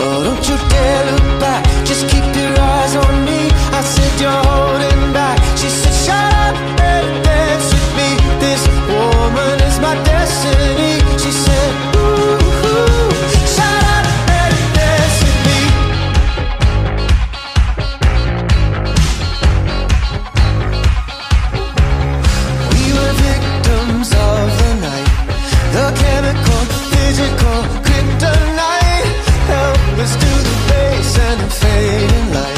Oh, don't you dare look back? Just keep your eyes on me. I said you're to the bass and I'm fading light.